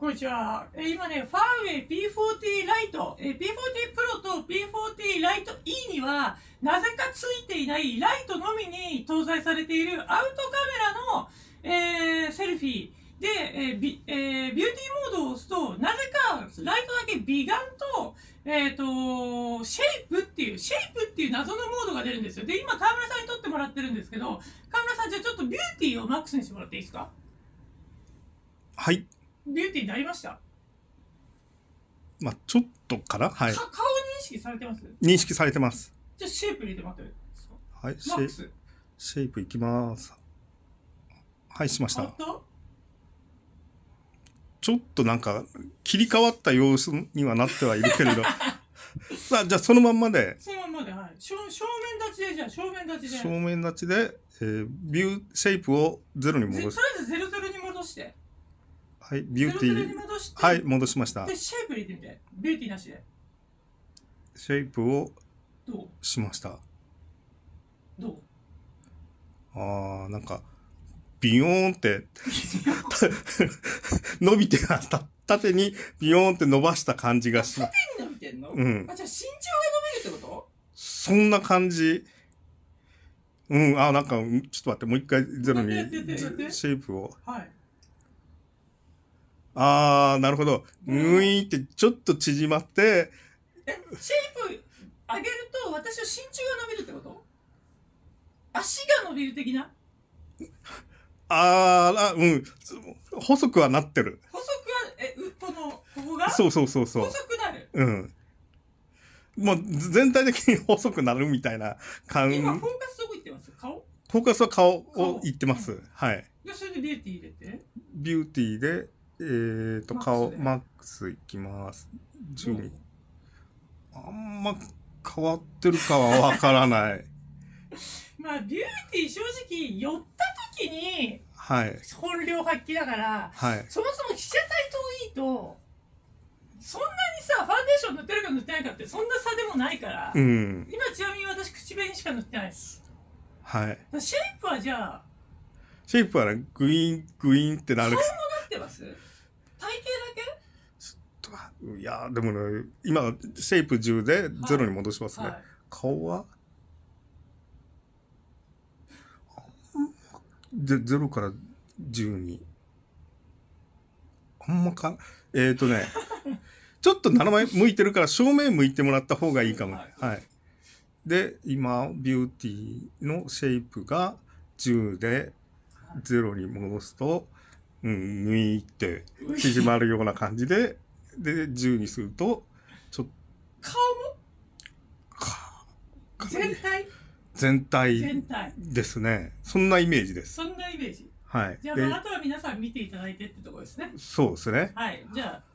こんにちは。え今ね、ファーウェイ P40 ライト、えー P40 プロと P40 ライト E には、なぜかついていないライトのみに搭載されているアウトカメラの、えーセルフィー。で、えービえービューティーモードを押すと、なぜかライトだけ美顔と、えっ、と、シェイプっていう、シェイプっていう謎のモードが出るんですよ。で、今、河村さんに撮ってもらってるんですけど、河村さん、じゃあちょっとビューティーをマックスにしてもらっていいですか？はい。ビューティーになりました？まあ、ちょっとかな？はいか。顔認識されてます？認識されてます。じゃあシェイプ入れてもらってはい。シェイプマックスシェイプいきます。はい、しました。ちょっとなんか、切り替わった様子にはなってはいるけれど。さ あ、じゃあそのまんまで、そのままではい正正面立ちでじゃあ正面立ちで正面立ちで、えービュー、シェイプをゼロに戻す。ぜとりあえずゼロゼロに戻してはい、ビューティー。戻してはい、戻しましたで。シェイプ入れてみてビューティーなしでシェイプをどう？しました。どう？あー、なんか、ビヨーンって、伸びてがた縦にビヨーンって伸ばした感じがします。縦に伸びてんの、うんあじゃあ身長が伸びるってこと？そんな感じ。うん、あ、なんか、うんちょっと待って、もう一回ゼロにシェイプを。はいあー、なるほど。ぬいってちょっと縮まって、えシェイプ上げると私の身長が伸びるってこと？足が伸びる的な？あーあ、うん、細くはなってる。細くはえうこのここが？そうそうそうそう。細くなるうん。もう全体的に細くなるみたいな感じ。今フフォーカスどこ行ってます？顔？ォーカスは顔顔を言ってます。はい。でそれでビューティー入れてビューティーで、えーと、顔、でマックスいきます。12。あんま変わってるかはわからない。まあビューティー正直寄った時にはい。本領発揮だからはい。そもそも被写体遠いとそんなにさファンデーション塗ってるか塗ってないかってそんな差でもないから、うん。今ちなみに私口紅しか塗ってないですはい。シェイプはじゃあシェイプはね、グイーン、グイーンってなる。なってます？体型だいやーでもね、今、シェイプ10でゼロに戻しますね。けはい顔は？で、0から10に。あんまか、えっ、ー、とね、ちょっと斜め向いてるから正面向いてもらった方がいいかも。ははいい。で、今、ビューティーのシェイプが10で0に戻すと、うん、縫いって縮まるような感じで、で、10にすると、ちょっ顔とか、も全体？全体全体ですね。そんなイメージです。そんなイメージはい。じゃあ、あ、あとは皆さん見ていただいてってところですねそうですね。はいじゃあ